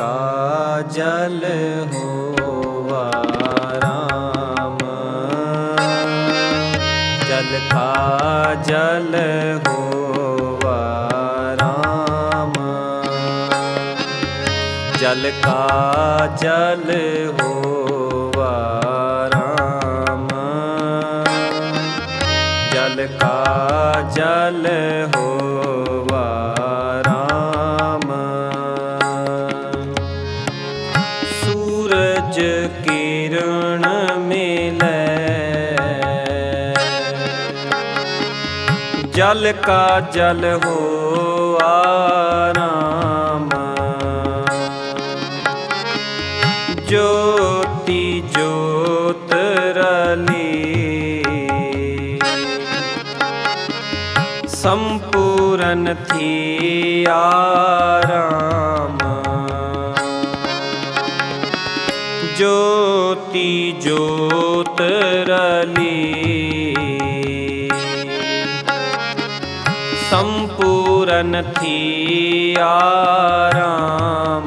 ਕਾ ਜਲ ਹੋਵਾ ਰਾਮ। ਜਲ ਕਾ ਜਲ ਹੋਵਾ ਰਾਮ। ਜਲ ਕਾ ਜਲ ਹੋਵਾ ਰਾਮ। ਜਲ ਕਾ ਜਲ ਹੋਵਾ ਜਲ ਕਾ ਜਲ ਹੋ ਆਰਾਮ। ਜੋਤੀ ਜੋਤ ਰਲੀ। ਸੰਪੂਰਨ ਥੀ ਆਰਾਮ। ਜੋਤੀ ਜੋਤ ਰਲੀ। ਸੰਪੂਰਨ ਥੀ ਰਾਮ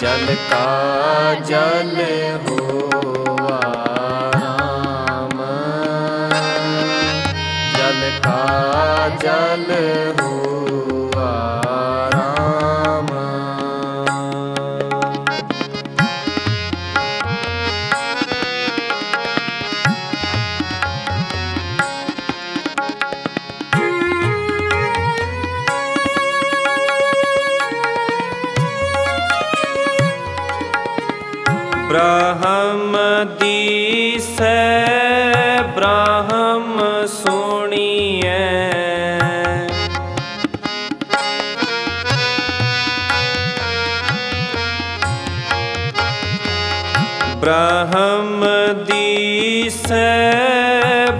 ਜਲ ਕਾ ਜਲ ਹੋਵਾ ਬ੍ਰਹਮ ਦੀਸੈ ਬ੍ਰਹਮ ਸੁਣੀਐ। ਬ੍ਰਹਮ ਦੀਸੈ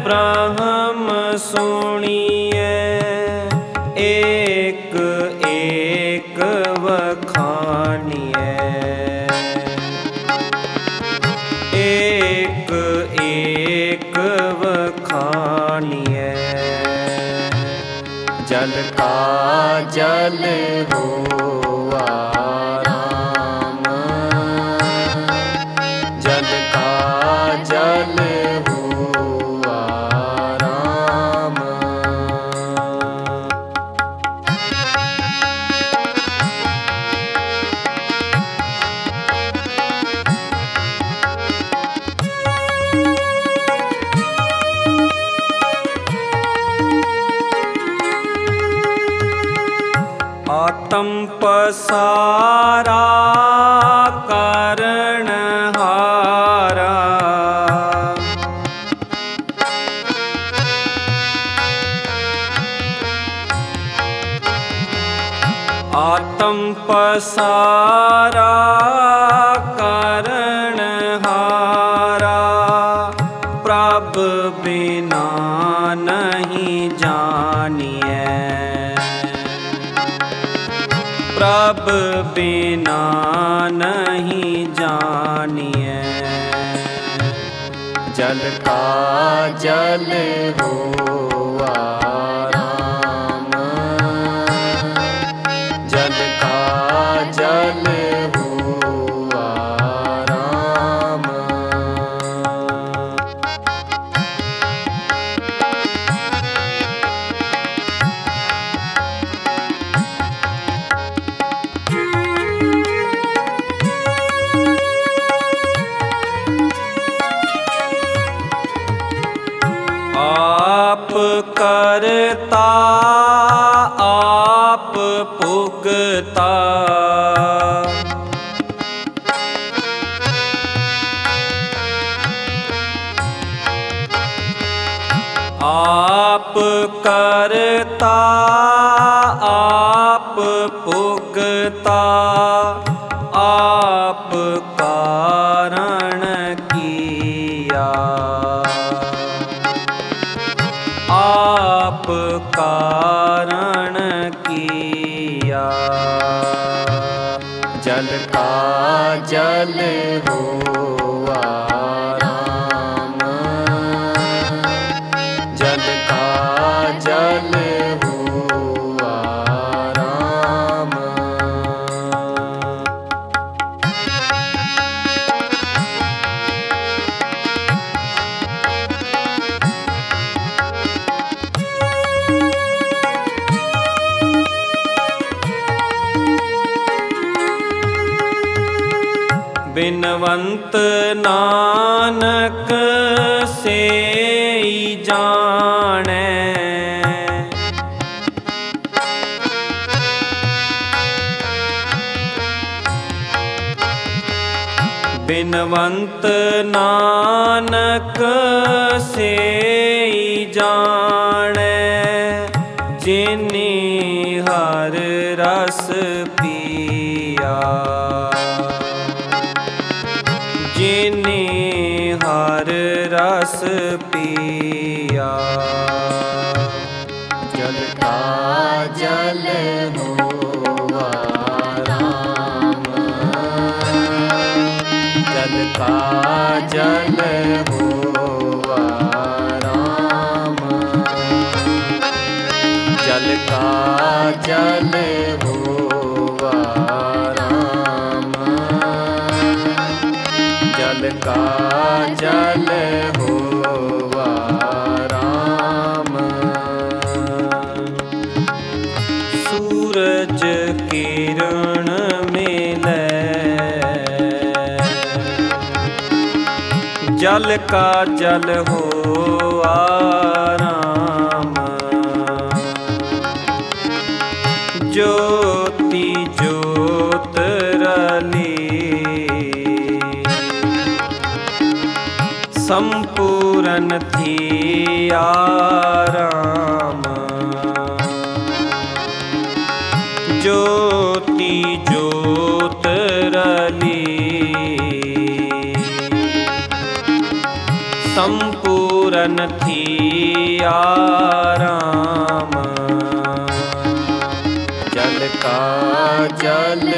ਬ੍ਰਹਮ ਸੁਣੀਐ। ਏਕ ਏਕ ਵਖਾਣੀਐ। ਜਲ ਕਾ ਜਲ ਹੋਵਾ ਆਤਮ ਪਸਾਰਾ ਕਰਨ ਹਾਰਾ। ਆਤਮ ਪਸਾਰਾ ਬਿਨਾ ਨਹੀਂ ਜਾਣੀਐ। ਜਲ ਕਾ ਜਲ ਹੋਵਾ ਆਪ ਕਾਰਣ ਕੀਆ। ਆਪ ਕਾਰਣ ਕੀਆ। ਜਲ ਕਾ ਜਲ ਹੋਵਾ ਬਿਨਵੰਤ ਨਾਨਕ ਸੇਈ ਜਾਣੈ। ਬਿਨਵੰਤ ਨਾਨਕ ਸੇਈ ਜਾਣੈ ਜਿਨੀ ਹਰ ਰਸ ਪੀਆ। ਰਸ ਪੀਆ। ਜਲ ਜਲ ਹੋਵਾ ਜਲ ਕਾ ਜਲ ਹੋ ਰਾਮ ਜੋਤੀ ਜੋਤ ਰਲੀ। ਸੰਪੂਰਨ ਥੀ ਆਰਾਮ। ਸੰਪੂਰਨ ਥੀ ਆਰਾਮ ਜਲ ਕਾ ਜਲ